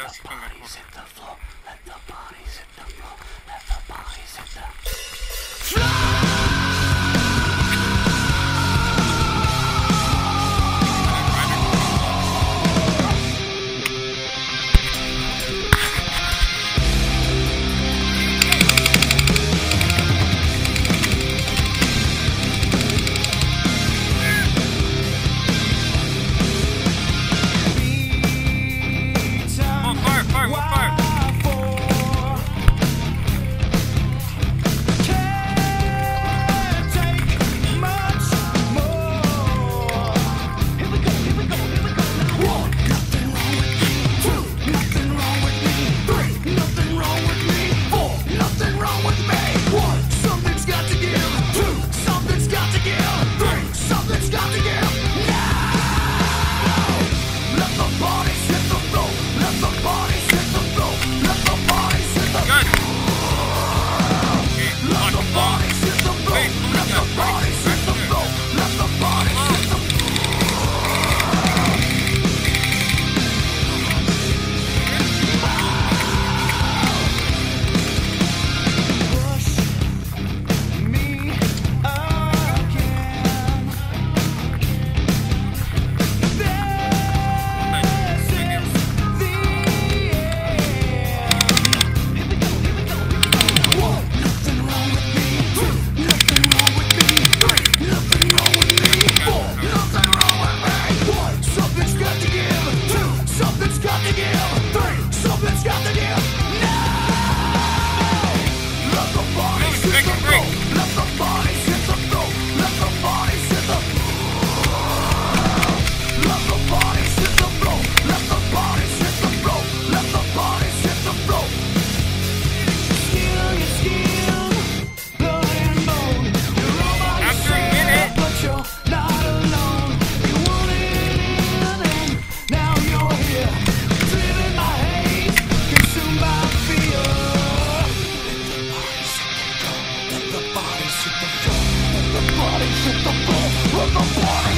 That's the bodies hit the floor. Let the bodies hit the floor. Let the bodies hit the floor. They shoot the bull with the body.